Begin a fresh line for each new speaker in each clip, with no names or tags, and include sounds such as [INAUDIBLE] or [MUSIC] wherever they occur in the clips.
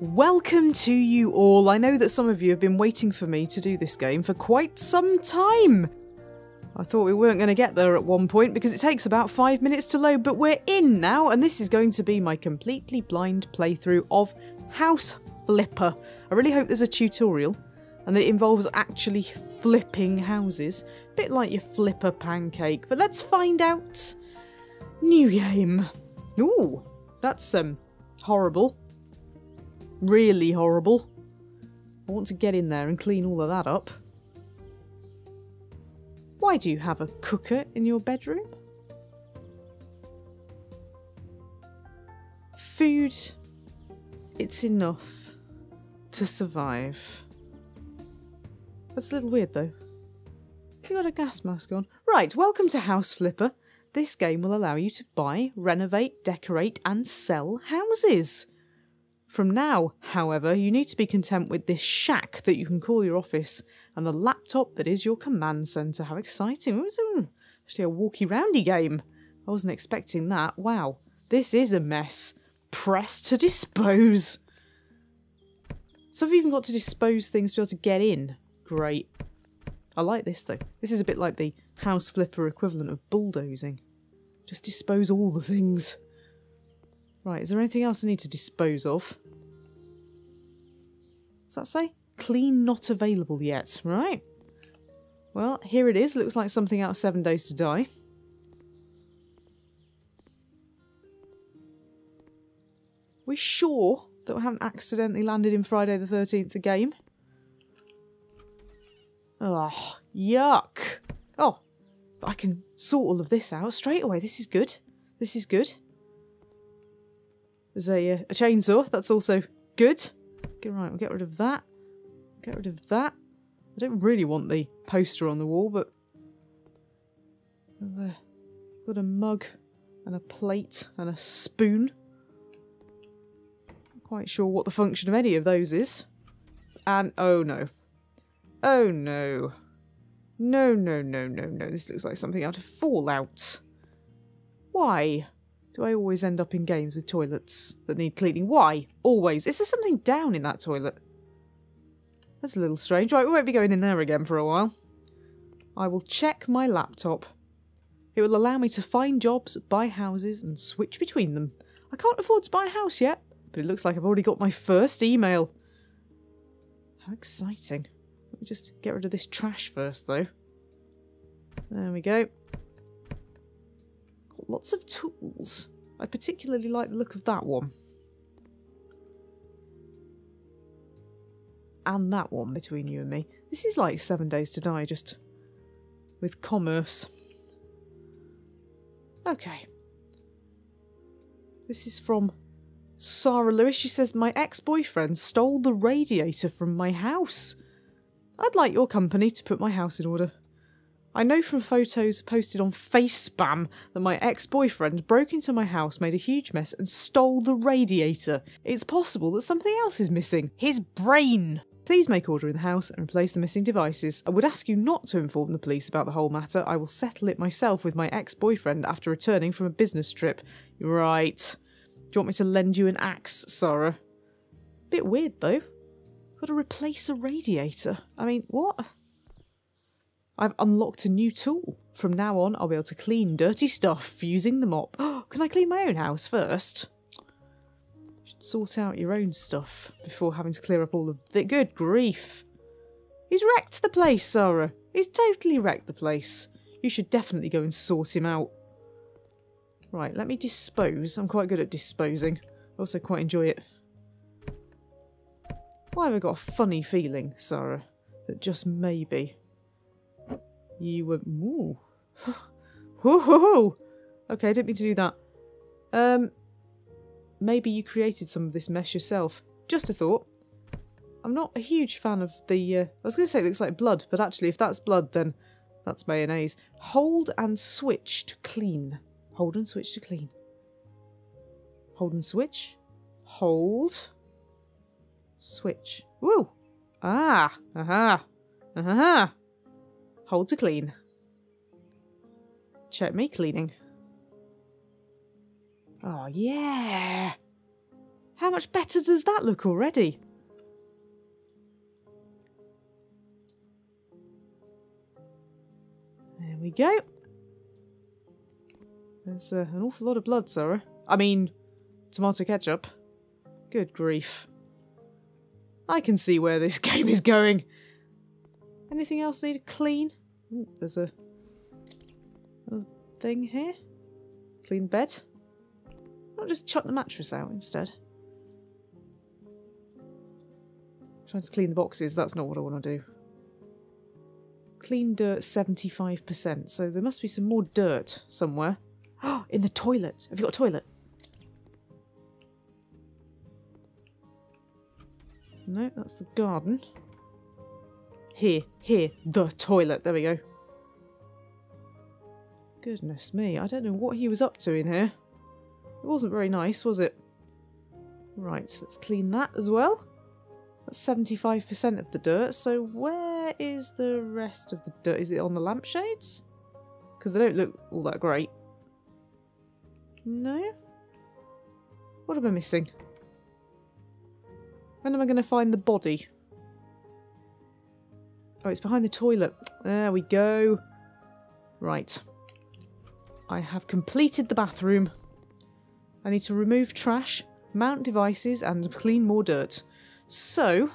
Welcome to you all. I know that some of you have been waiting for me to do this game for quite some time. I thought we weren't going to get there at one point because it takes about five minutes to load, but we're in now, and this is going to be my completely blind playthrough of House Flipper. I really hope there's a tutorial and that it involves actually flipping houses. A Bit like your flipper pancake, but let's find out. New game. Ooh, that's um horrible really horrible. I want to get in there and clean all of that up. Why do you have a cooker in your bedroom? Food, it's enough to survive. That's a little weird though. You got a gas mask on. Right, welcome to House Flipper. This game will allow you to buy, renovate, decorate, and sell houses. From now, however, you need to be content with this shack that you can call your office and the laptop that is your command centre. How exciting! It was actually a walkie roundy game. I wasn't expecting that. Wow, this is a mess. Press to dispose. So I've even got to dispose things to be able to get in. Great. I like this though. This is a bit like the house flipper equivalent of bulldozing. Just dispose all the things. Right, is there anything else I need to dispose of? What's that say? Clean not available yet, right? Well, here it is. Looks like something out of Seven Days to Die. We're sure that we haven't accidentally landed in Friday the 13th the game? Oh, yuck. Oh, but I can sort all of this out straight away. This is good. This is good. There's a, uh, a chainsaw. That's also good. Okay, right, we'll get rid of that. Get rid of that. I don't really want the poster on the wall, but... There. Got a mug and a plate and a spoon. Not quite sure what the function of any of those is. And, oh no. Oh no. No, no, no, no, no. This looks like something out of Fallout. Why? Do I always end up in games with toilets that need cleaning? Why? Always. Is there something down in that toilet? That's a little strange. Right, we won't be going in there again for a while. I will check my laptop. It will allow me to find jobs, buy houses, and switch between them. I can't afford to buy a house yet, but it looks like I've already got my first email. How exciting. Let me just get rid of this trash first, though. There we go lots of tools. I particularly like the look of that one. And that one between you and me. This is like Seven Days to Die, just with commerce. Okay. This is from Sarah Lewis. She says, My ex boyfriend stole the radiator from my house. I'd like your company to put my house in order. I know from photos posted on FaceSpam that my ex boyfriend broke into my house, made a huge mess, and stole the radiator. It's possible that something else is missing his brain. Please make order in the house and replace the missing devices. I would ask you not to inform the police about the whole matter. I will settle it myself with my ex boyfriend after returning from a business trip. Right. Do you want me to lend you an axe, Sarah? Bit weird though. Got to replace a radiator. I mean, what? I've unlocked a new tool. From now on, I'll be able to clean dirty stuff using the mop. [GASPS] Can I clean my own house first? Should sort out your own stuff before having to clear up all of the good grief. He's wrecked the place, Sarah. He's totally wrecked the place. You should definitely go and sort him out. Right, let me dispose. I'm quite good at disposing. I also quite enjoy it. Why have I got a funny feeling, Sarah, that just maybe you were... Ooh. [LAUGHS] Woohoo! Okay, I didn't mean to do that. Um, maybe you created some of this mesh yourself. Just a thought. I'm not a huge fan of the... Uh, I was going to say it looks like blood, but actually if that's blood, then that's mayonnaise. Hold and switch to clean. Hold and switch to clean. Hold and switch. Hold. Switch. Woo! Ah! Aha! Aha! Hold to clean. Check me cleaning. Oh, yeah. How much better does that look already? There we go. There's uh, an awful lot of blood, Sarah. I mean, tomato ketchup. Good grief. I can see where this [LAUGHS] game is going. Anything else need a clean? Ooh, there's a, thing here. Clean bed. I'll just chuck the mattress out instead. Trying to clean the boxes, that's not what I want to do. Clean dirt 75%, so there must be some more dirt somewhere. Oh, [GASPS] in the toilet. Have you got a toilet? No, that's the garden. Here, here, the toilet. There we go. Goodness me, I don't know what he was up to in here. It wasn't very nice, was it? Right, let's clean that as well. That's 75% of the dirt, so where is the rest of the dirt? Is it on the lampshades? Because they don't look all that great. No? What am I missing? When am I going to find the body? Oh, it's behind the toilet. There we go. Right. I have completed the bathroom. I need to remove trash, mount devices, and clean more dirt. So,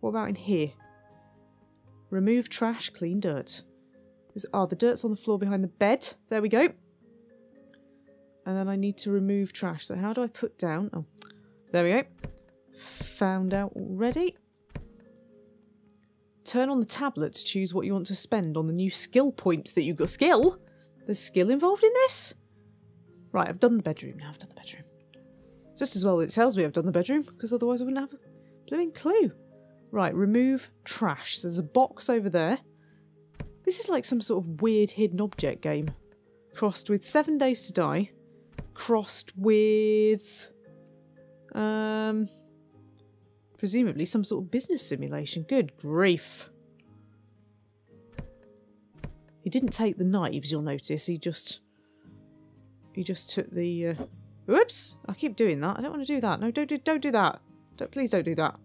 what about in here? Remove trash, clean dirt. Ah, oh, the dirt's on the floor behind the bed. There we go. And then I need to remove trash. So how do I put down? Oh, there we go. Found out already. Turn on the tablet to choose what you want to spend on the new skill point that you've got. Skill? There's skill involved in this? Right, I've done the bedroom now. I've done the bedroom. It's Just as well it tells me I've done the bedroom, because otherwise I wouldn't have a living clue. Right, remove trash. So there's a box over there. This is like some sort of weird hidden object game. Crossed with Seven Days to Die. Crossed with... Um... Presumably some sort of business simulation. Good grief. He didn't take the knives, you'll notice. He just... He just took the... Uh, Whoops! I keep doing that. I don't want to do that. No, don't do, don't do that. Don't, please don't do that.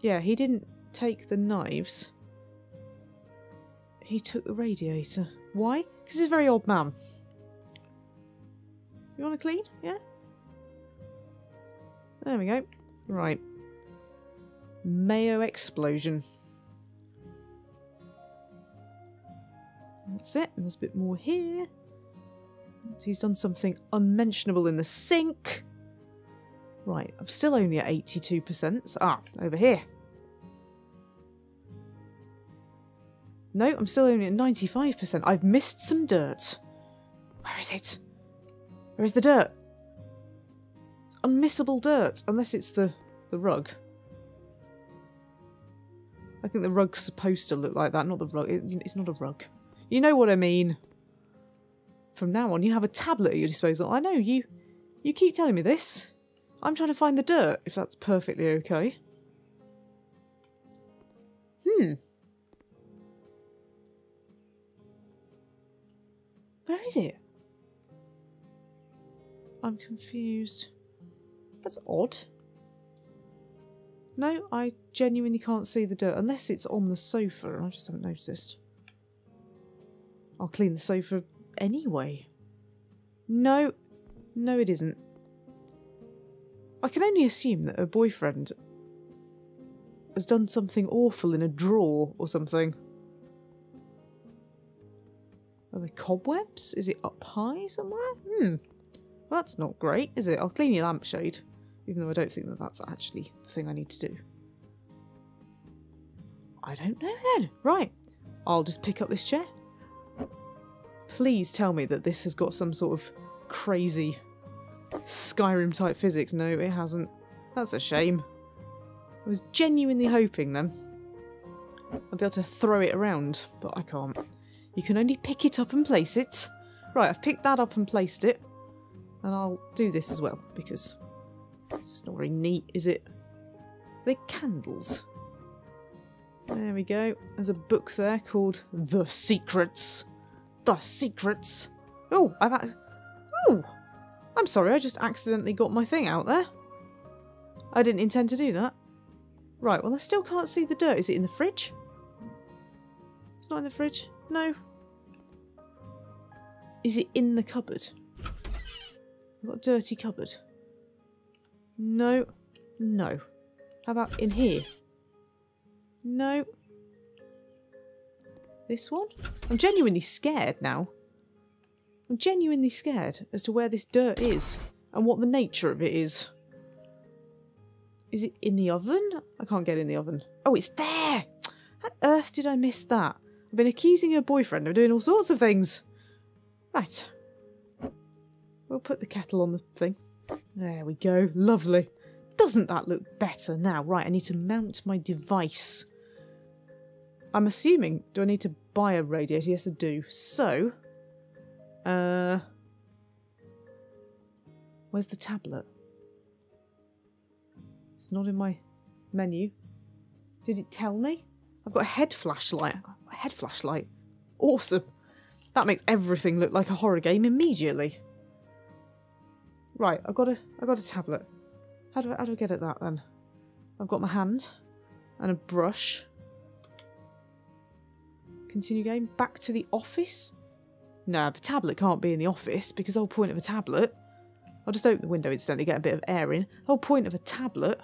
Yeah, he didn't take the knives. He took the radiator. Why? Because he's a very old man. You want to clean? Yeah? There we go. Right. Mayo explosion. That's it. And there's a bit more here. He's done something unmentionable in the sink. Right, I'm still only at 82%. Ah, over here. No, I'm still only at 95%. I've missed some dirt. Where is it? Where is the dirt? It's unmissable dirt, unless it's the, the rug. I think the rug's supposed to look like that, not the rug. It, it's not a rug. You know what I mean. From now on, you have a tablet at your disposal. I know, you you keep telling me this. I'm trying to find the dirt, if that's perfectly okay. Hmm. Where is it? I'm confused. That's odd. No, I genuinely can't see the dirt, unless it's on the sofa and I just haven't noticed. I'll clean the sofa anyway. No, no it isn't. I can only assume that her boyfriend has done something awful in a drawer or something. Are there cobwebs? Is it up high somewhere? Hmm. Well, that's not great, is it? I'll clean your lampshade, even though I don't think that that's actually the thing I need to do. I don't know then. Right. I'll just pick up this chair Please tell me that this has got some sort of crazy Skyrim type physics. No, it hasn't. That's a shame. I was genuinely hoping then I'd be able to throw it around, but I can't. You can only pick it up and place it. Right, I've picked that up and placed it. And I'll do this as well, because it's just not very neat, is it? They're candles. There we go. There's a book there called The Secrets the secrets. Oh, I've. Oh, I'm sorry, I just accidentally got my thing out there. I didn't intend to do that. Right, well I still can't see the dirt. Is it in the fridge? It's not in the fridge. No. Is it in the cupboard? I've got a dirty cupboard. No. No. How about in here? No. This one? I'm genuinely scared now. I'm genuinely scared as to where this dirt is and what the nature of it is. Is it in the oven? I can't get in the oven. Oh, it's there! How on earth did I miss that? I've been accusing her boyfriend of doing all sorts of things. Right. We'll put the kettle on the thing. There we go. Lovely. Doesn't that look better now? Right, I need to mount my device. I'm assuming, do I need to buy a radiator? Yes, I do. So, uh, where's the tablet? It's not in my menu. Did it tell me? I've got a head flashlight. A head flashlight. Awesome. That makes everything look like a horror game immediately. Right, I've got a I've got a tablet. How do I how do I get at that then? I've got my hand and a brush. Continue game. Back to the office. Nah, the tablet can't be in the office because the whole point of a tablet. I'll just open the window instantly, get a bit of air in. The whole point of a tablet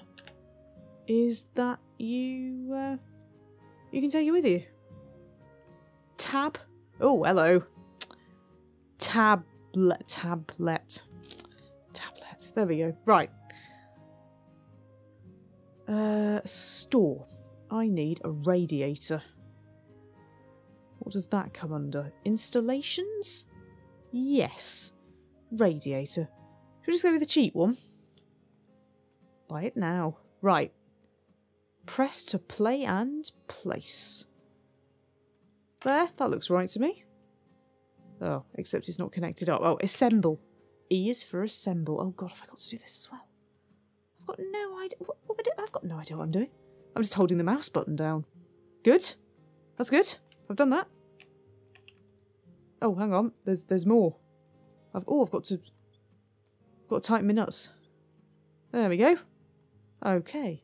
is that you uh, you can take it with you. Tab. Oh, hello. Tablet. Tablet. There we go. Right. Uh, store. I need a radiator. What does that come under? Installations? Yes. Radiator. Should we just go with the cheap one? Buy it now. Right. Press to play and place. There, that looks right to me. Oh, except it's not connected up. Oh, assemble. E is for assemble. Oh god, have I forgot to do this as well. I've got no idea. What, what I I've got no idea what I'm doing. I'm just holding the mouse button down. Good. That's good. I've done that. Oh, hang on. There's there's more. I've oh, I've got to got to tighten my nuts. There we go. Okay.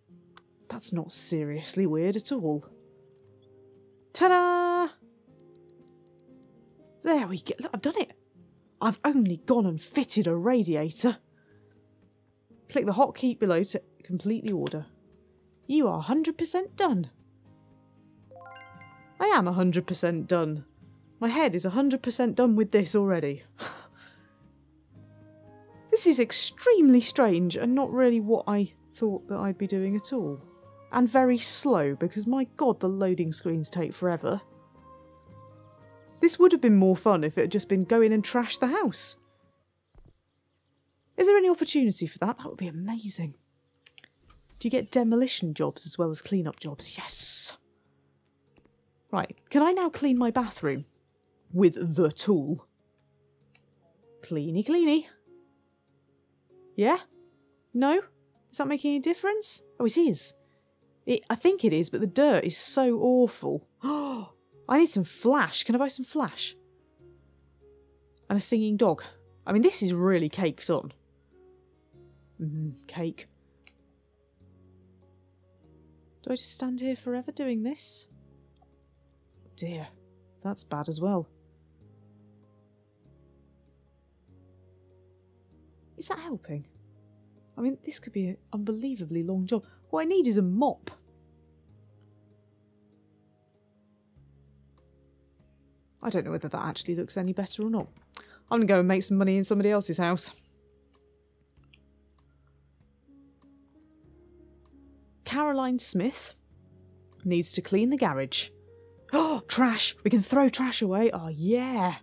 That's not seriously weird at all. Ta-da! There we go. Look, I've done it. I've only gone and fitted a radiator. Click the hotkey below to complete the order. You are 100% done. I am 100% done. My head is 100% done with this already. [LAUGHS] this is extremely strange and not really what I thought that I'd be doing at all. And very slow because my god the loading screens take forever. This would have been more fun if it had just been go in and trash the house. Is there any opportunity for that? That would be amazing. Do you get demolition jobs as well as clean-up jobs? Yes! Right, can I now clean my bathroom? With the tool. Cleany, cleany. Yeah? No? Is that making any difference? Oh, it is. It, I think it is, but the dirt is so awful. [GASPS] Oh, I need some flash. Can I buy some flash? And a singing dog. I mean, this is really caked on. Mm, cake. Do I just stand here forever doing this? Dear, that's bad as well. Is that helping? I mean, this could be an unbelievably long job. What I need is a mop. I don't know whether that actually looks any better or not. I'm going to go and make some money in somebody else's house. Caroline Smith needs to clean the garage. Oh, trash! We can throw trash away. Oh, yeah.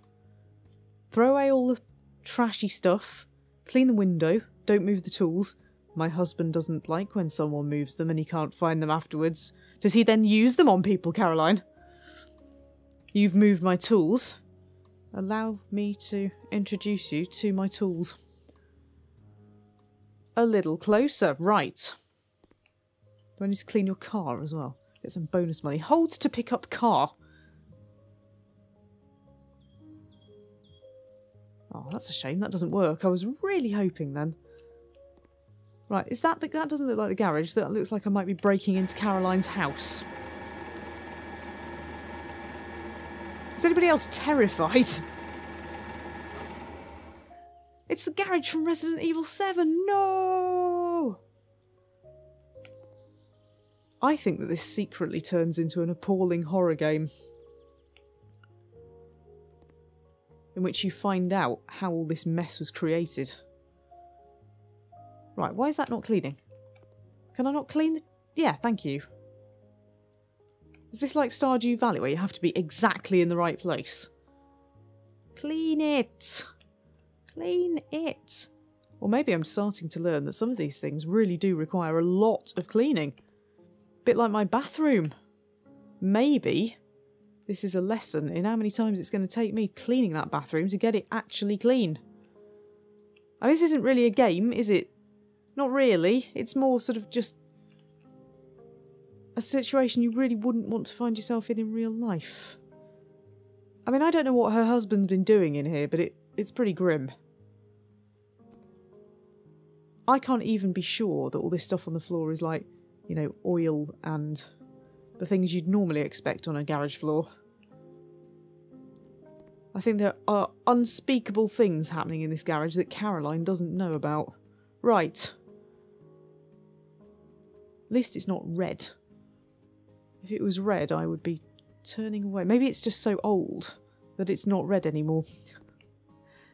Throw away all the trashy stuff. Clean the window. Don't move the tools. My husband doesn't like when someone moves them and he can't find them afterwards. Does he then use them on people, Caroline? You've moved my tools. Allow me to introduce you to my tools. A little closer, right. Do I need to clean your car as well? Get some bonus money. Hold to pick up car. Oh, that's a shame. That doesn't work. I was really hoping then. Right, is that the, that doesn't look like the garage. That looks like I might be breaking into Caroline's house. Is anybody else terrified? It's the garage from Resident Evil 7. No! I think that this secretly turns into an appalling horror game. In which you find out how all this mess was created. Right, why is that not cleaning? Can I not clean the... Yeah, thank you. Is this like Stardew Valley where you have to be exactly in the right place? Clean it! Clean it. Or maybe I'm starting to learn that some of these things really do require a lot of cleaning. Bit like my bathroom. Maybe this is a lesson in how many times it's going to take me cleaning that bathroom to get it actually clean. I mean, this isn't really a game, is it? Not really. It's more sort of just a situation you really wouldn't want to find yourself in in real life. I mean, I don't know what her husband's been doing in here, but it, it's pretty grim. I can't even be sure that all this stuff on the floor is like, you know, oil and the things you'd normally expect on a garage floor. I think there are unspeakable things happening in this garage that Caroline doesn't know about. Right. At least it's not red. If it was red, I would be turning away. Maybe it's just so old that it's not red anymore.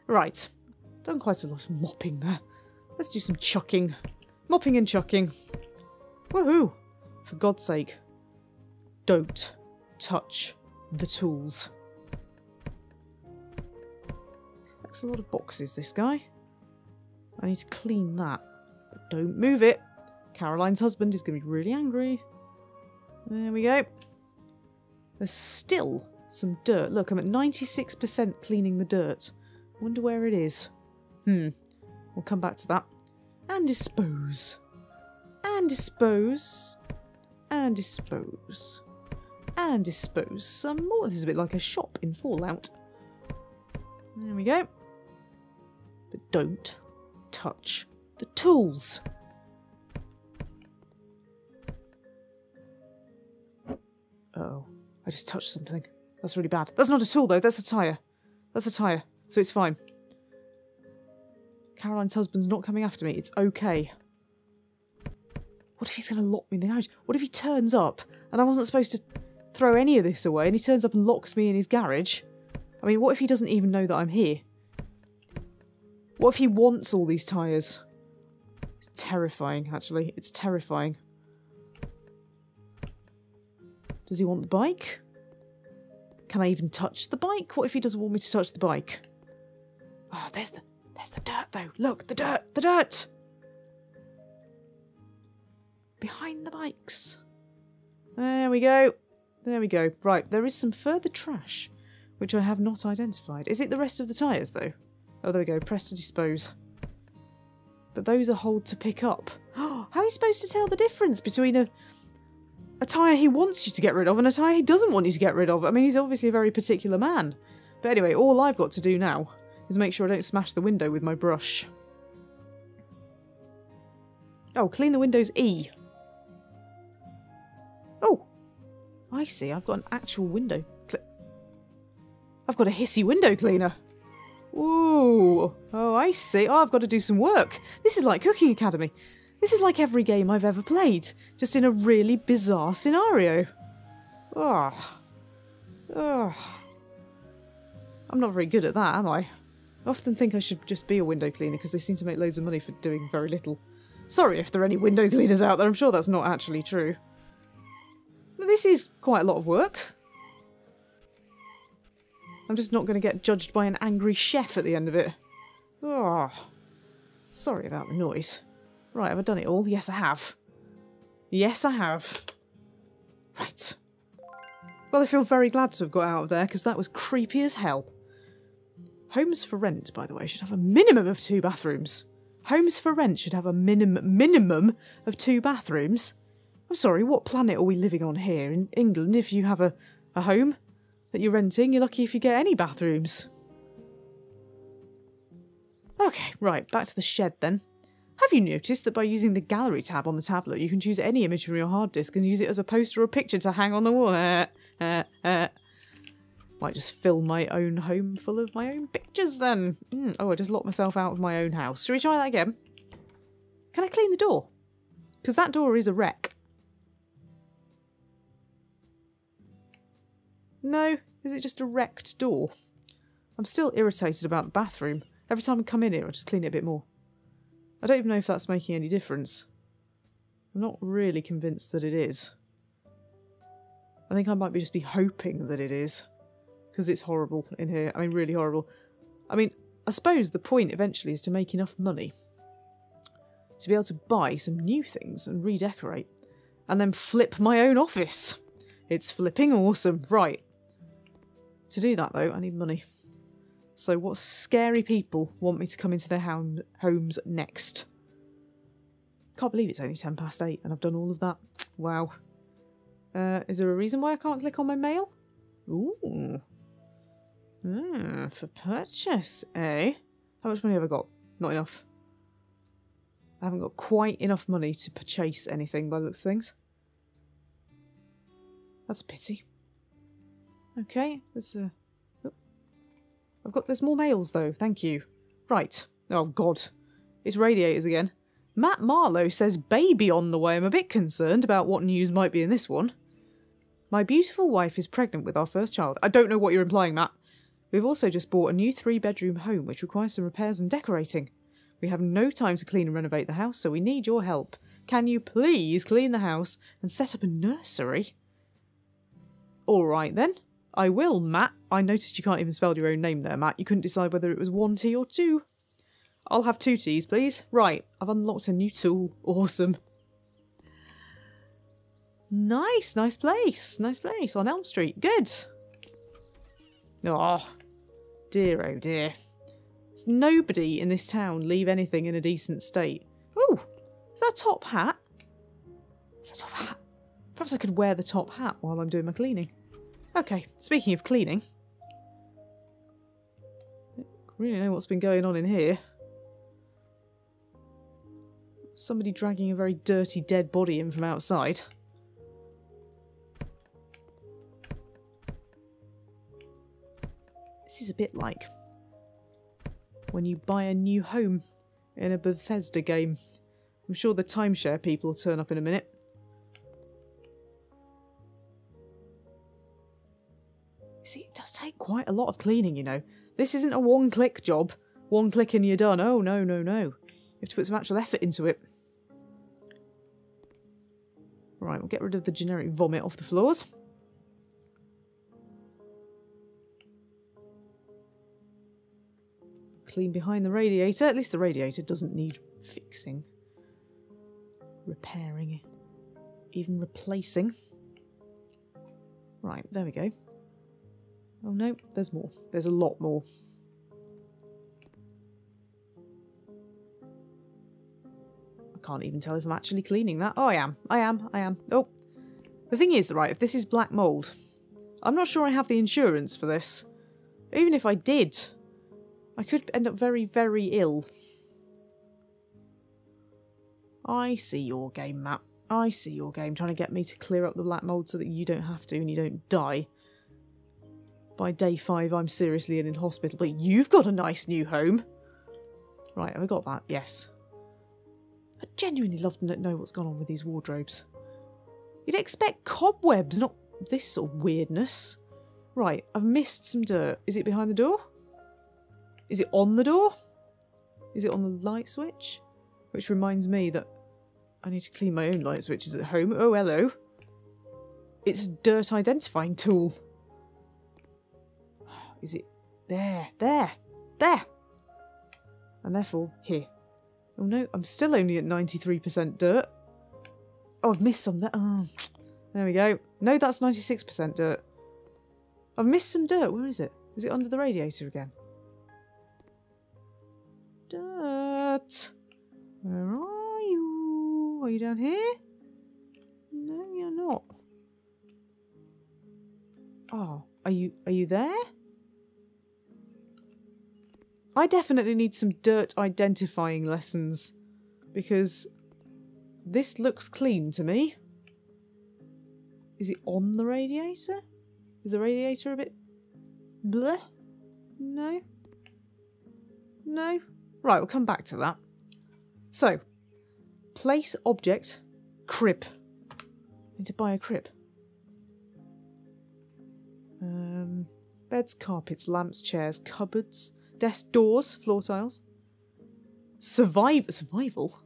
right. Done quite a lot of mopping there. Let's do some chucking. Mopping and chucking. Woohoo! For God's sake, don't touch the tools. That's a lot of boxes, this guy. I need to clean that. But don't move it. Caroline's husband is going to be really angry. There we go. There's still some dirt. Look, I'm at 96% cleaning the dirt. Wonder where it is. Hmm. We'll come back to that. And dispose. And dispose. And dispose. And dispose some more. This is a bit like a shop in Fallout. There we go. But don't touch the tools. Oh, I just touched something. That's really bad. That's not a tool though, that's a tyre. That's a tyre, so it's fine. Caroline's husband's not coming after me. It's okay. What if he's going to lock me in the garage? What if he turns up and I wasn't supposed to throw any of this away and he turns up and locks me in his garage? I mean, what if he doesn't even know that I'm here? What if he wants all these tyres? It's terrifying, actually. It's terrifying. Does he want the bike? Can I even touch the bike? What if he doesn't want me to touch the bike? Oh, there's the there's the dirt though. Look, the dirt, the dirt. Behind the bikes. There we go. There we go. Right, there is some further trash, which I have not identified. Is it the rest of the tyres though? Oh, there we go. Press to dispose. But those are hold to pick up. [GASPS] How are you supposed to tell the difference between a a tyre he wants you to get rid of and a tyre he doesn't want you to get rid of? I mean, he's obviously a very particular man. But anyway, all I've got to do now is make sure I don't smash the window with my brush. Oh, clean the windows E. Oh, I see. I've got an actual window. I've got a hissy window cleaner. Ooh. Oh, I see. Oh, I've got to do some work. This is like Cooking Academy. This is like every game I've ever played, just in a really bizarre scenario. Ugh. Ugh. I'm not very good at that, am I? I often think I should just be a window cleaner because they seem to make loads of money for doing very little. Sorry if there are any window cleaners out there, I'm sure that's not actually true. But this is quite a lot of work. I'm just not going to get judged by an angry chef at the end of it. Oh, sorry about the noise. Right, have I done it all? Yes, I have. Yes, I have. Right. Well, I feel very glad to have got out of there because that was creepy as hell. Homes for rent, by the way, should have a minimum of two bathrooms. Homes for rent should have a minimum minimum of two bathrooms. I'm sorry, what planet are we living on here in England if you have a, a home that you're renting? You're lucky if you get any bathrooms. Okay, right, back to the shed then. Have you noticed that by using the gallery tab on the tablet, you can choose any image from your hard disk and use it as a poster or picture to hang on the wall? Uh, uh, uh. Might just fill my own home full of my own pictures then. Mm, oh, I just locked myself out of my own house. Shall we try that again? Can I clean the door? Because that door is a wreck. No, is it just a wrecked door? I'm still irritated about the bathroom. Every time I come in here, I just clean it a bit more. I don't even know if that's making any difference. I'm not really convinced that it is. I think I might be just be hoping that it is. Because it's horrible in here. I mean, really horrible. I mean, I suppose the point eventually is to make enough money to be able to buy some new things and redecorate. And then flip my own office. It's flipping awesome. Right. To do that, though, I need money. So what scary people want me to come into their homes next? Can't believe it's only 10 past 8 and I've done all of that. Wow. Uh, is there a reason why I can't click on my mail? Ooh. Hmm, for purchase, eh? How much money have I got? Not enough. I haven't got quite enough money to purchase anything by looks of things. That's a pity. Okay, there's a I've got there's more mails though, thank you. Right. Oh god. It's radiators again. Matt Marlowe says baby on the way. I'm a bit concerned about what news might be in this one. My beautiful wife is pregnant with our first child. I don't know what you're implying, Matt. We've also just bought a new three bedroom home which requires some repairs and decorating. We have no time to clean and renovate the house, so we need your help. Can you please clean the house and set up a nursery? Alright then. I will, Matt. I noticed you can't even spell your own name there, Matt. You couldn't decide whether it was one T or two. I'll have two T's, please. Right, I've unlocked a new tool. [LAUGHS] Awesome. Nice, nice place. Nice place on Elm Street. Good. Oh, dear, oh dear. Does nobody in this town leave anything in a decent state? Oh, is that a top hat? Is that a top hat? Perhaps I could wear the top hat while I'm doing my cleaning. Okay, speaking of cleaning. Really know what's been going on in here. Somebody dragging a very dirty dead body in from outside. This is a bit like when you buy a new home in a Bethesda game. I'm sure the timeshare people will turn up in a minute. See, it does take quite a lot of cleaning, you know. This isn't a one-click job. One click and you're done. Oh, no, no, no. You have to put some actual effort into it. Right, we'll get rid of the generic vomit off the floors. Clean behind the radiator. At least the radiator doesn't need fixing. Repairing. Even replacing. Right, there we go. Oh no, there's more. There's a lot more. I can't even tell if I'm actually cleaning that. Oh, I am. I am. I am. Oh. The thing is, the right, if this is black mould, I'm not sure I have the insurance for this. Even if I did, I could end up very, very ill. I see your game, Matt. I see your game, trying to get me to clear up the black mould so that you don't have to and you don't die. By day five, I'm seriously in hospital, but you've got a nice new home. Right, have I got that? Yes. I genuinely love to know what's gone on with these wardrobes. You'd expect cobwebs, not this sort of weirdness. Right, I've missed some dirt. Is it behind the door? Is it on the door? Is it on the light switch? Which reminds me that I need to clean my own light switches at home. Oh, hello. It's a dirt identifying tool. Is it there, there, there? And therefore, here. Oh no, I'm still only at 93% dirt. Oh, I've missed some there. Oh, ah, there we go. No, that's 96% dirt. I've missed some dirt. Where is it? Is it under the radiator again? Dirt. Where are you? Are you down here? No, you're not. Oh, are you are you there? I definitely need some dirt identifying lessons because this looks clean to me. Is it on the radiator? Is the radiator a bit bleh? No? No? Right, we'll come back to that. So, place object, crib. Need to buy a crib. Um, beds, carpets, lamps, chairs, cupboards, desk doors, floor tiles. Survive survival.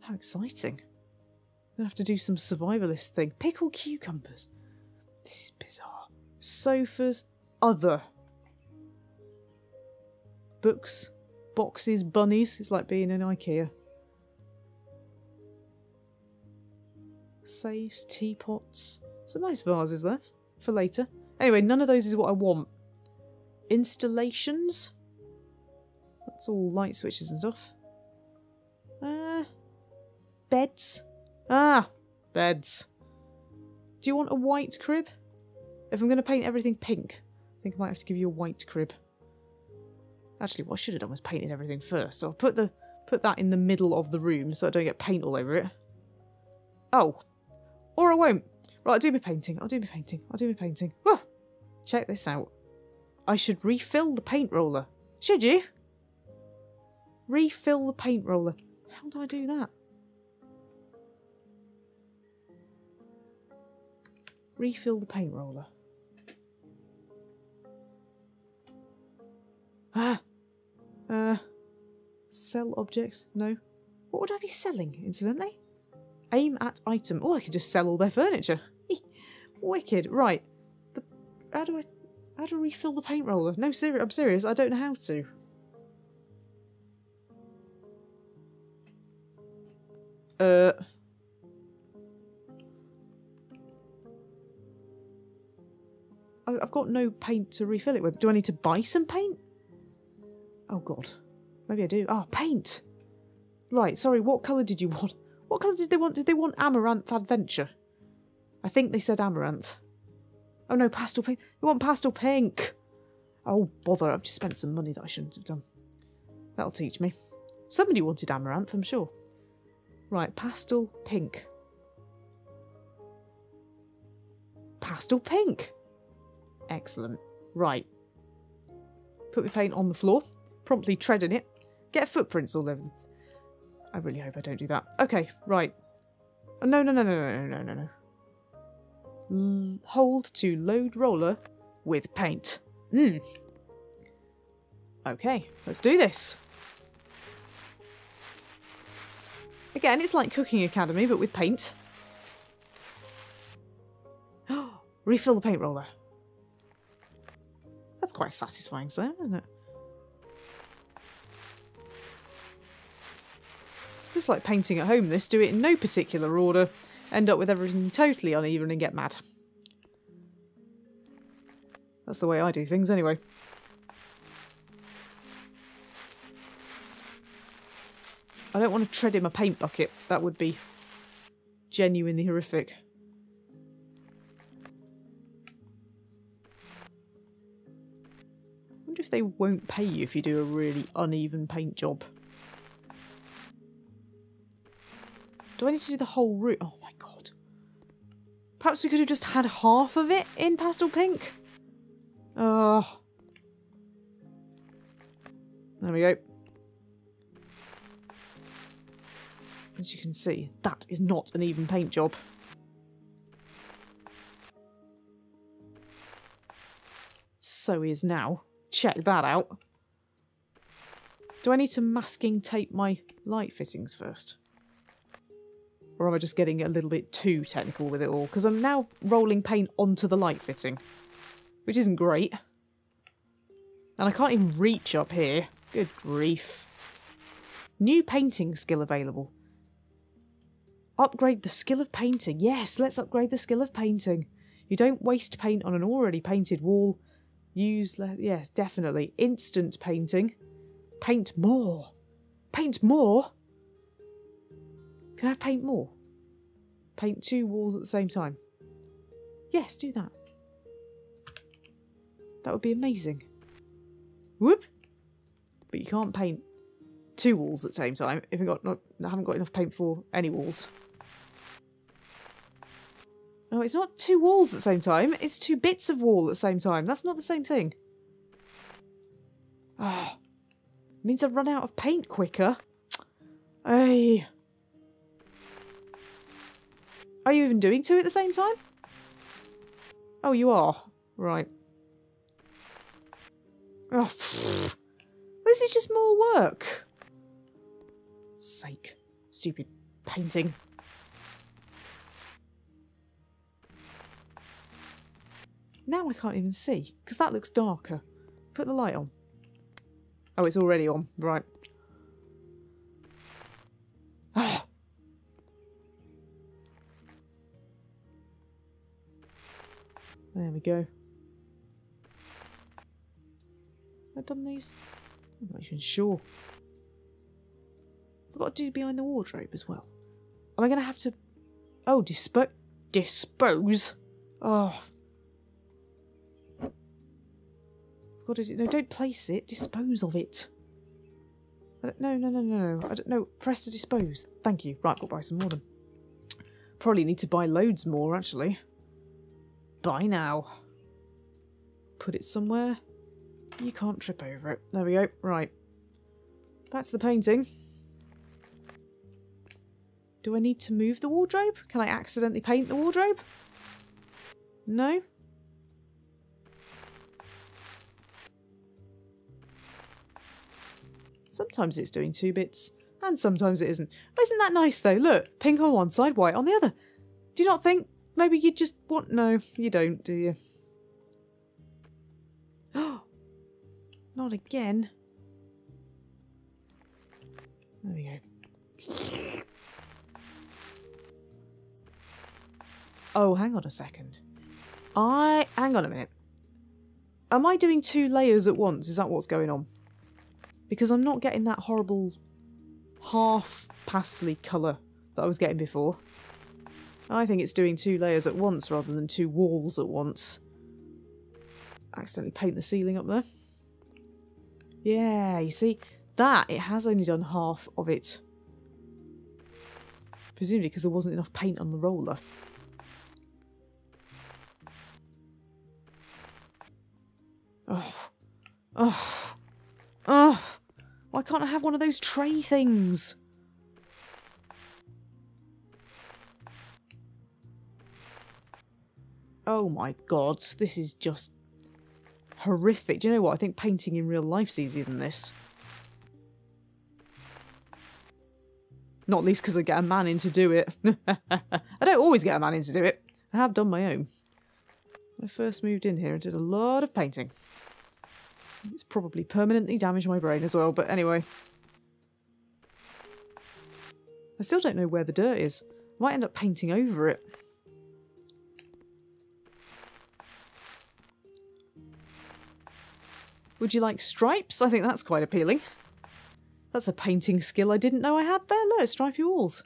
How exciting! I'm gonna have to do some survivalist thing. Pickle cucumbers. This is bizarre. Sofas, other. Books, boxes, bunnies. It's like being in IKEA. Safes, teapots. Some nice vases left for later. Anyway, none of those is what I want. Installations. That's all light switches and stuff. Uh, beds. Ah, beds. Do you want a white crib? If I'm going to paint everything pink, I think I might have to give you a white crib. Actually, what I should have done was painted everything first. So I'll put the put that in the middle of the room so I don't get paint all over it. Oh. Or I won't. Right, I'll do my painting. I'll do my painting. I'll do my painting. Whoa! Check this out. I should refill the paint roller. Should you? Refill the paint roller. How do I do that? Refill the paint roller. Ah. Uh. Sell objects? No. What would I be selling, incidentally? Aim at item. Oh, I could just sell all their furniture. [LAUGHS] Wicked. Right. The, how do I... How do I refill the paint roller? No, ser I'm serious. I don't know how to. Uh... I've got no paint to refill it with. Do I need to buy some paint? Oh god. Maybe I do. Ah, oh, paint! Right, sorry, what colour did you want? What colour did they want? Did they want Amaranth Adventure? I think they said Amaranth. Oh no, pastel pink. They want pastel pink! Oh, bother, I've just spent some money that I shouldn't have done. That'll teach me. Somebody wanted Amaranth, I'm sure. Right, pastel pink. Pastel pink! Excellent. Right. Put my paint on the floor promptly tread in it. Get footprints all over. I really hope I don't do that. Okay, right. Oh, no, no, no, no, no, no, no, no, no. Hold to load roller with paint. Hmm. Okay, let's do this. Again, it's like Cooking Academy, but with paint. [GASPS] Refill the paint roller. That's quite satisfying sound, isn't it? Just like painting at home this, do it in no particular order, end up with everything totally uneven and get mad. That's the way I do things anyway. I don't want to tread in my paint bucket. That would be genuinely horrific. I wonder if they won't pay you if you do a really uneven paint job. Do I need to do the whole route? Oh my. Perhaps we could have just had half of it in pastel pink? Oh. There we go. As you can see, that is not an even paint job. So is now. Check that out. Do I need to masking tape my light fittings first? Or am I just getting a little bit too technical with it all? Because I'm now rolling paint onto the light fitting. Which isn't great. And I can't even reach up here. Good grief. New painting skill available. Upgrade the skill of painting. Yes, let's upgrade the skill of painting. You don't waste paint on an already painted wall. Use, yes, definitely. Instant painting. Paint more. Paint more? Can I paint more? Paint two walls at the same time? Yes, do that. That would be amazing. Whoop! but you can't paint two walls at the same time if you got not I haven't got enough paint for any walls. No, it's not two walls at the same time. It's two bits of wall at the same time. That's not the same thing. Oh, means I run out of paint quicker. Hey. Are you even doing two at the same time? Oh, you are. Right. Oh, this is just more work. Sake. Stupid painting. Now I can't even see, because that looks darker. Put the light on. Oh, it's already on. Right. We go. I've done these? I'm not even sure. I've got to do behind the wardrobe as well. Am I going to have to... Oh, dispo... Dispose? Oh. God, is it? No, don't place it. Dispose of it. No, no, no, no, no. I don't know. Press to dispose. Thank you. Right, got to buy some more then. Probably need to buy loads more, actually. Buy now. Put it somewhere. You can't trip over it. There we go. Right. Back to the painting. Do I need to move the wardrobe? Can I accidentally paint the wardrobe? No? Sometimes it's doing two bits, and sometimes it isn't. But Isn't that nice though? Look, pink on one side, white on the other. Do you not think maybe you just want... No, you don't, do you? Oh, [GASPS] not again. There we go. Oh, hang on a second. I... Hang on a minute. Am I doing two layers at once? Is that what's going on? Because I'm not getting that horrible half pastely colour that I was getting before. I think it's doing two layers at once rather than two walls at once. Accidentally paint the ceiling up there. Yeah, you see, that, it has only done half of it. Presumably because there wasn't enough paint on the roller. Oh. Oh. Oh. Why can't I have one of those tray things? Oh my god, this is just horrific. Do you know what? I think painting in real life's easier than this. Not least because I get a man in to do it. [LAUGHS] I don't always get a man in to do it. I have done my own. When I first moved in here, and did a lot of painting. It's probably permanently damaged my brain as well, but anyway. I still don't know where the dirt is. I might end up painting over it. Would you like stripes? I think that's quite appealing. That's a painting skill I didn't know I had there. Look, stripy walls.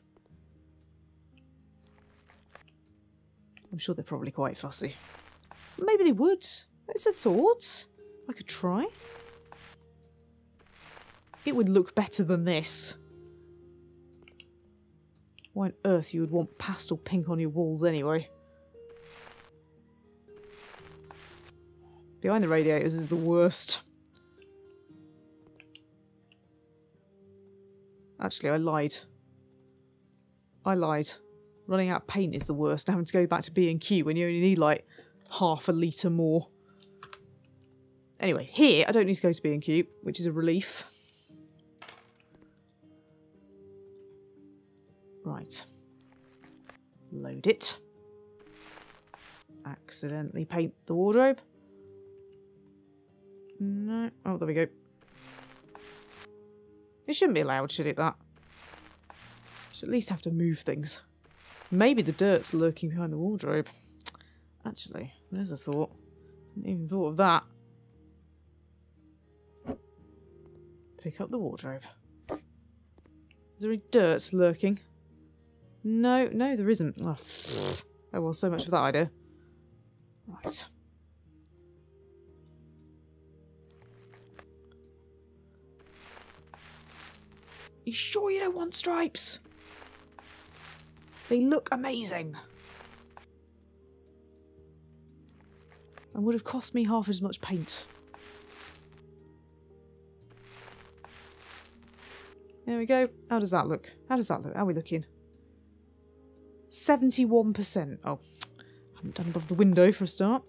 I'm sure they're probably quite fussy. Maybe they would. It's a thought. I could try. It would look better than this. Why on earth you would want pastel pink on your walls anyway? Behind the radiators is the worst. Actually, I lied. I lied. Running out of paint is the worst. Having to go back to B&Q when you only need like half a litre more. Anyway, here I don't need to go to B&Q, which is a relief. Right. Load it. Accidentally paint the wardrobe. No. Oh, there we go. It shouldn't be allowed, should it, that? Should at least have to move things. Maybe the dirt's lurking behind the wardrobe. Actually, there's a thought. I Didn't even thought of that. Pick up the wardrobe. Is there any dirt lurking? No, no, there isn't. Oh, oh well, so much for that idea. Right. You sure you don't want stripes? They look amazing. And would have cost me half as much paint. There we go. How does that look? How does that look? How are we looking? 71%. Oh, I haven't done above the window for a start.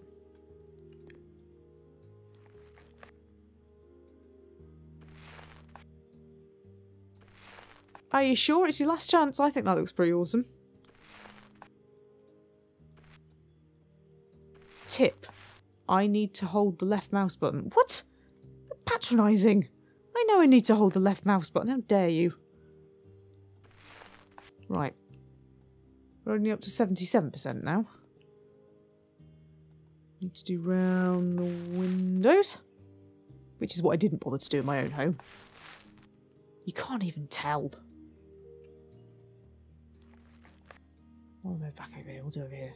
Are you sure it's your last chance? I think that looks pretty awesome. Tip. I need to hold the left mouse button. What? Patronising. I know I need to hold the left mouse button. How dare you? Right. We're only up to 77% now. Need to do round the windows. Which is what I didn't bother to do in my own home. You can't even tell. Oh, no, back over here. Do over here.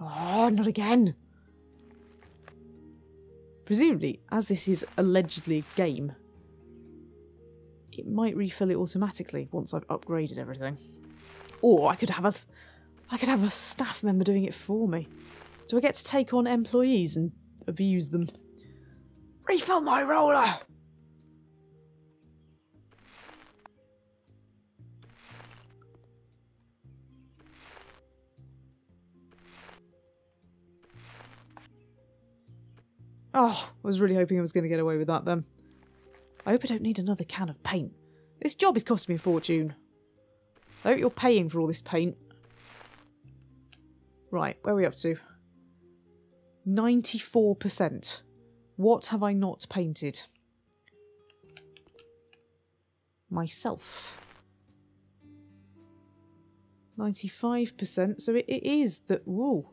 Oh, not again! Presumably, as this is allegedly a game, it might refill it automatically once I've upgraded everything. Or I could have a, I could have a staff member doing it for me. Do I get to take on employees and abuse them? Refill my roller! Oh, I was really hoping I was going to get away with that then. I hope I don't need another can of paint. This job is costing me a fortune. I hope you're paying for all this paint. Right, where are we up to? 94%. What have I not painted? Myself. 95%, so it, it is that... Whoa.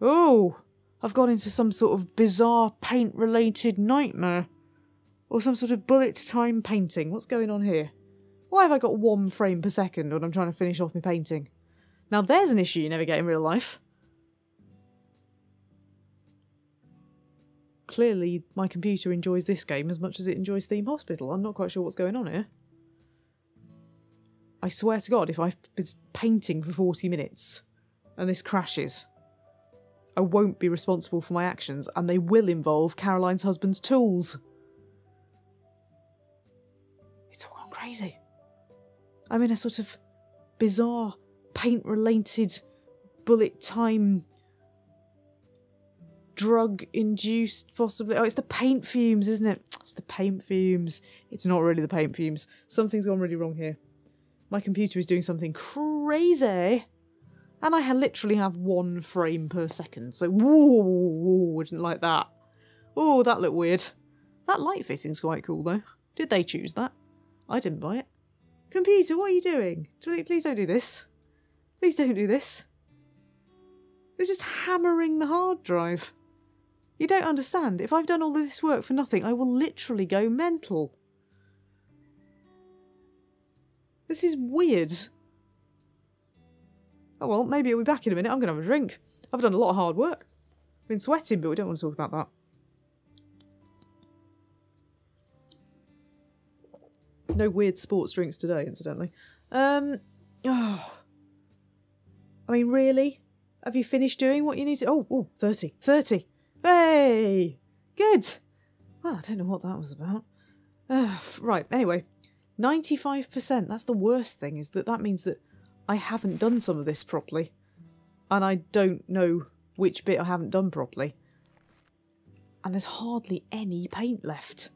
Oh! I've gone into some sort of bizarre paint related nightmare. Or some sort of bullet time painting. What's going on here? Why have I got one frame per second when I'm trying to finish off my painting? Now there's an issue you never get in real life. Clearly, my computer enjoys this game as much as it enjoys Theme Hospital. I'm not quite sure what's going on here. I swear to God, if I've been painting for 40 minutes and this crashes, I won't be responsible for my actions, and they will involve Caroline's husband's tools. It's all gone crazy. I'm in a sort of bizarre, paint related, bullet time, drug induced, possibly. Oh, it's the paint fumes, isn't it? It's the paint fumes. It's not really the paint fumes. Something's gone really wrong here. My computer is doing something crazy. And I literally have one frame per second, so whoa, wouldn't like that. Oh, that looked weird. That light fitting's quite cool though. Did they choose that? I didn't buy it. Computer, what are you doing? Please don't do this. Please don't do this. It's just hammering the hard drive. You don't understand. If I've done all this work for nothing, I will literally go mental. This is weird. Oh well, maybe I'll be back in a minute. I'm going to have a drink. I've done a lot of hard work. I've been sweating, but we don't want to talk about that. No weird sports drinks today, incidentally. Um, oh. I mean, really? Have you finished doing what you need to? Oh, oh, 30. 30. Hey! Good! Well, I don't know what that was about. Uh, right, anyway. 95%. That's the worst thing, is that that means that I haven't done some of this properly. And I don't know which bit I haven't done properly. And there's hardly any paint left.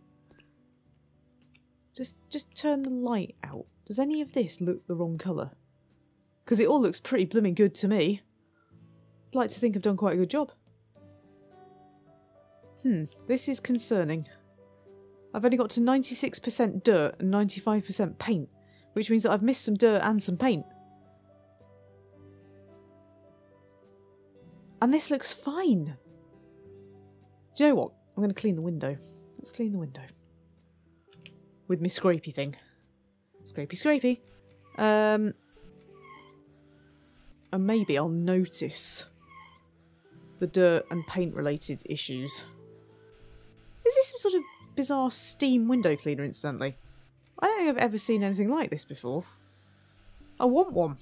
Just, just turn the light out. Does any of this look the wrong colour? Because it all looks pretty blooming good to me. I'd like to think I've done quite a good job. Hmm, this is concerning. I've only got to 96% dirt and 95% paint, which means that I've missed some dirt and some paint. And this looks fine. Do you know what? I'm going to clean the window. Let's clean the window. With my scrapey thing. Scrapey, scrapey. Um, and maybe I'll notice the dirt and paint related issues. Is this some sort of bizarre steam window cleaner, incidentally? I don't think I've ever seen anything like this before. I want one.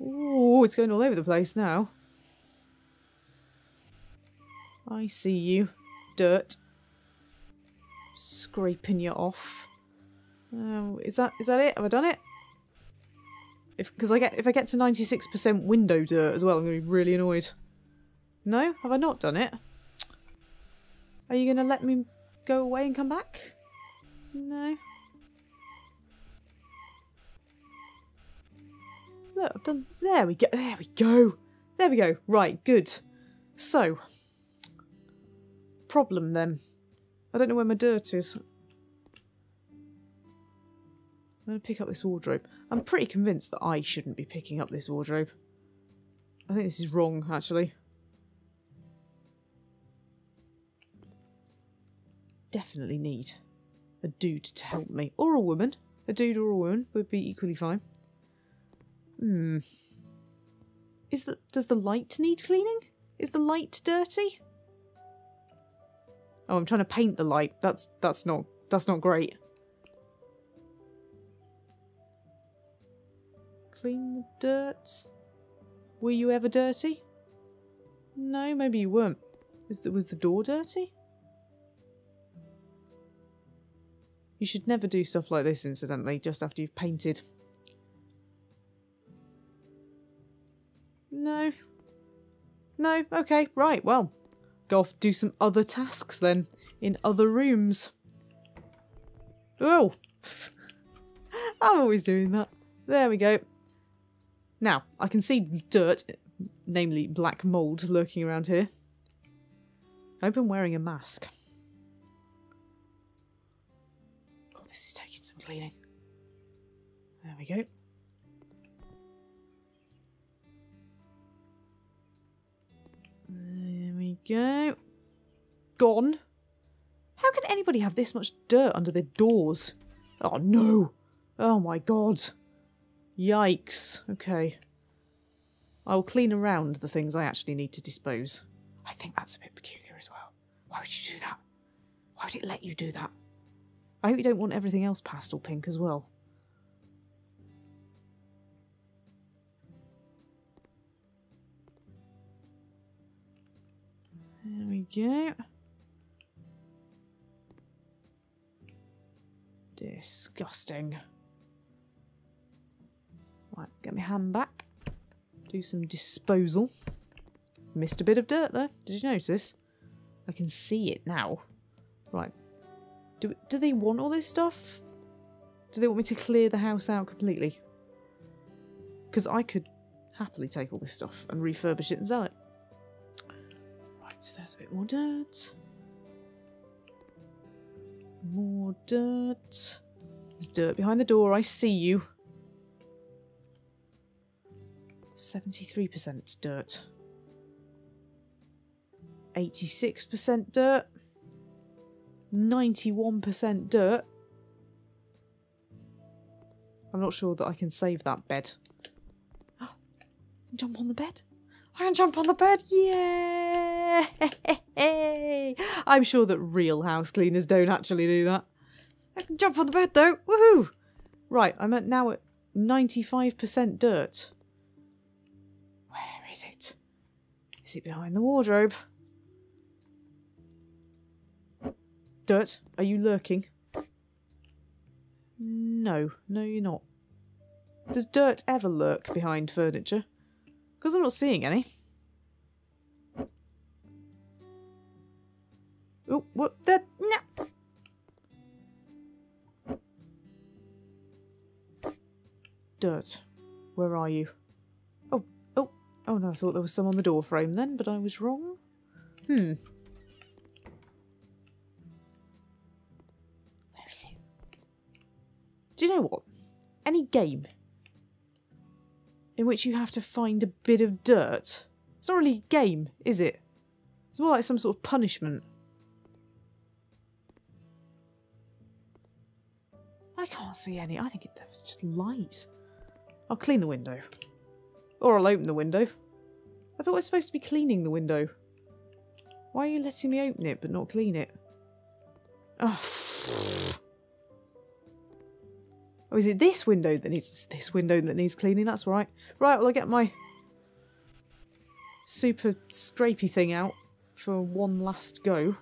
Ooh, it's going all over the place now. I see you. Dirt. Scraping you off. Oh, is that is that it? Have I done it? If because I get if I get to ninety six percent window dirt as well, I'm gonna be really annoyed. No, have I not done it? Are you gonna let me go away and come back? No. Look, I've done. There we go. There we go. There we go. Right, good. So, problem then. I don't know where my dirt is. I'm going to pick up this wardrobe. I'm pretty convinced that I shouldn't be picking up this wardrobe. I think this is wrong, actually. Definitely need a dude to help me. Or a woman. A dude or a woman would be equally fine. Hmm. Is the does the light need cleaning? Is the light dirty? Oh, I'm trying to paint the light. That's that's not that's not great. Clean the dirt. Were you ever dirty? No, maybe you weren't. Is the, was the door dirty? You should never do stuff like this, incidentally, just after you've painted. No. No, okay, right, well. Go off do some other tasks then, in other rooms. Oh! [LAUGHS] I'm always doing that. There we go. Now, I can see dirt, namely black mould, lurking around here. I've been wearing a mask. This is taking some cleaning. There we go. There we go. Gone. How can anybody have this much dirt under their doors? Oh no! Oh my god. Yikes. Okay. I'll clean around the things I actually need to dispose. I think that's a bit peculiar as well. Why would you do that? Why would it let you do that? I hope you don't want everything else pastel pink as well. There we go. Disgusting. Right, get my hand back. Do some disposal. Missed a bit of dirt there. Did you notice? I can see it now. Do, do they want all this stuff? Do they want me to clear the house out completely? Because I could happily take all this stuff and refurbish it and sell it. Right, so there's a bit more dirt. More dirt. There's dirt behind the door. I see you. 73% dirt. 86% dirt. 91% dirt. I'm not sure that I can save that bed. [GASPS] jump on the bed. I can jump on the bed. Yay! [LAUGHS] I'm sure that real house cleaners don't actually do that. I can jump on the bed though. Woohoo! Right, I'm at now at 95% dirt. Where is it? Is it behind the wardrobe? Dirt, are you lurking? No, no you're not. Does dirt ever lurk behind furniture? Because I'm not seeing any. Oh, what the? No. Dirt. Where are you? Oh, oh, oh no, I thought there was some on the door frame then, but I was wrong. Hmm. Do you know what? Any game in which you have to find a bit of dirt. It's not really a game, is it? It's more like some sort of punishment. I can't see any. I think it was just light. I'll clean the window. Or I'll open the window. I thought I was supposed to be cleaning the window. Why are you letting me open it but not clean it? Oh, oh is it this window that needs this window that needs cleaning? That's right. Right, well I get my super scrapey thing out for one last go.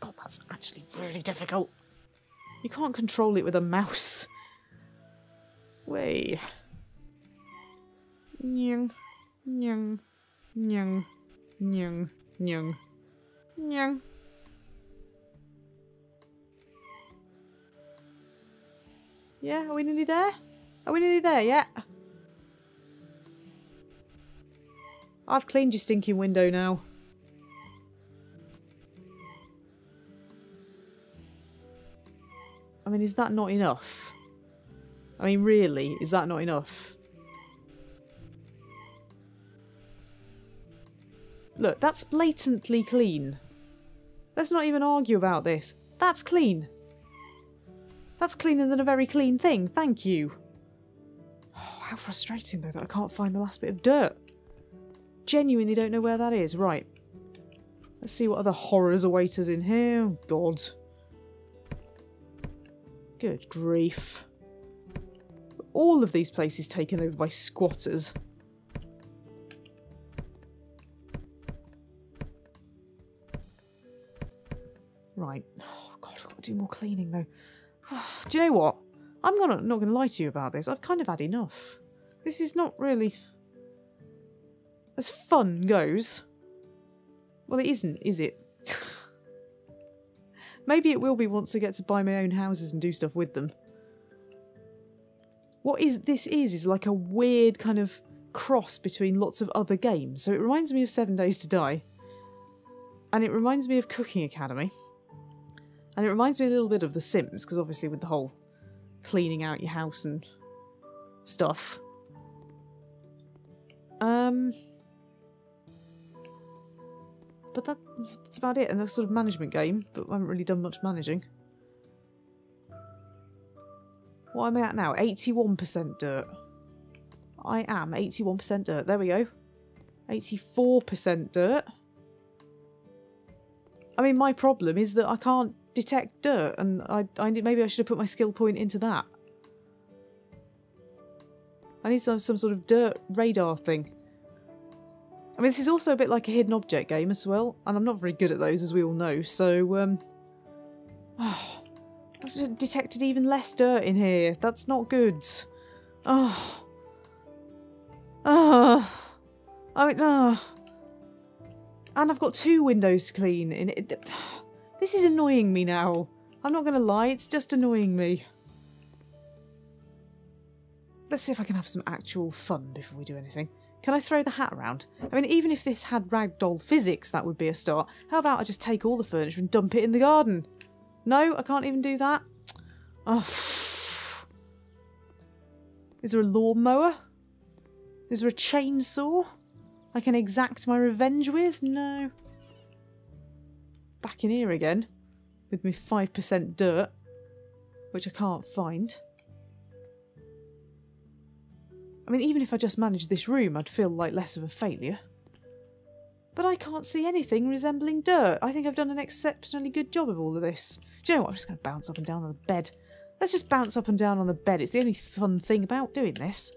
God, that's actually really difficult. You can't control it with a mouse. Way. Nyung. Nyung. Nyung. Nyung. Nyung. Nyung. Yeah, are we nearly there? Are we nearly there yet? I've cleaned your stinking window now. I mean, is that not enough? I mean, really, is that not enough? Look, that's blatantly clean. Let's not even argue about this. That's clean. That's cleaner than a very clean thing. Thank you. Oh, [SIGHS] how frustrating, though, that I can't find the last bit of dirt. Genuinely don't know where that is. Right. Let's see what other horrors await us in here. Oh, God. Good grief. All of these places taken over by squatters. Right. [SIGHS] Oh, God, I've got to do more cleaning, though. [SIGHS] do you know what? I'm gonna, not going to lie to you about this. I've kind of had enough. This is not really... As fun goes. Well, it isn't, is it? [LAUGHS] Maybe it will be once I get to buy my own houses and do stuff with them. What is this is is like a weird kind of cross between lots of other games. So it reminds me of Seven Days to Die. And it reminds me of Cooking Academy. And it reminds me a little bit of The Sims, because obviously with the whole cleaning out your house and stuff. Um, but that, that's about it. And a sort of management game, but I haven't really done much managing. What am I at now? 81% dirt. I am 81% dirt. There we go. 84% dirt. I mean, my problem is that I can't detect dirt, and I, I maybe I should have put my skill point into that. I need some, some sort of dirt radar thing. I mean, this is also a bit like a hidden object game as well, and I'm not very good at those, as we all know, so, um... Oh, [SIGHS] I've detected even less dirt in here. That's not good. Oh. Oh. I mean, oh. And I've got two windows to clean. In it. This is annoying me now. I'm not going to lie, it's just annoying me. Let's see if I can have some actual fun before we do anything. Can I throw the hat around? I mean, even if this had ragdoll physics, that would be a start. How about I just take all the furniture and dump it in the garden? No, I can't even do that. Oh. Is there a lawnmower? Is there a chainsaw? I can exact my revenge with? No. Back in here again. With my 5% dirt. Which I can't find. I mean, even if I just managed this room, I'd feel like less of a failure. But I can't see anything resembling dirt. I think I've done an exceptionally good job of all of this. Do you know what? I'm just going to bounce up and down on the bed. Let's just bounce up and down on the bed. It's the only fun thing about doing this.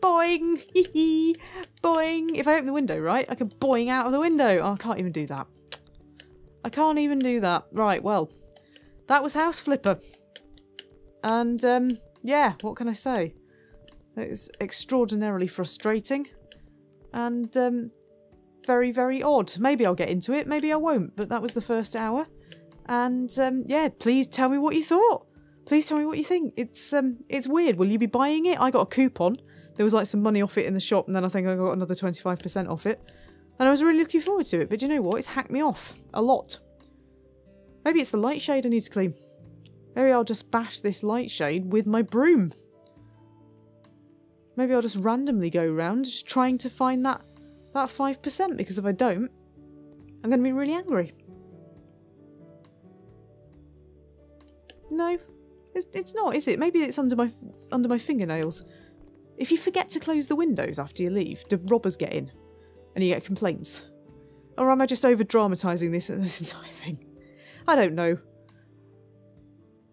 Boing! [LAUGHS] Hee hee! Boing! If I open the window, right, I can boing out of the window. Oh, I can't even do that. I can't even do that. Right, well, that was House Flipper. And, um, yeah, what can I say? It's extraordinarily frustrating and um, very, very odd. Maybe I'll get into it, maybe I won't, but that was the first hour. And um, yeah, please tell me what you thought. Please tell me what you think. It's um, it's weird. Will you be buying it? I got a coupon. There was like some money off it in the shop, and then I think I got another 25% off it. And I was really looking forward to it, but you know what? It's hacked me off. A lot. Maybe it's the light shade I need to clean. Maybe I'll just bash this light shade with my broom. Maybe I'll just randomly go around just trying to find that that 5% because if I don't, I'm going to be really angry. No, it's, it's not, is it? Maybe it's under my under my fingernails. If you forget to close the windows after you leave, do robbers get in? And you get complaints? Or am I just over dramatising this, [LAUGHS] this entire thing? I don't know.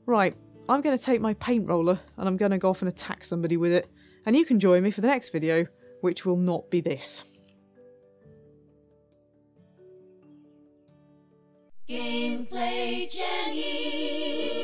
Right, I'm going to take my paint roller and I'm going to go off and attack somebody with it. And you can join me for the next video, which will not be this.
Gameplay Jenny.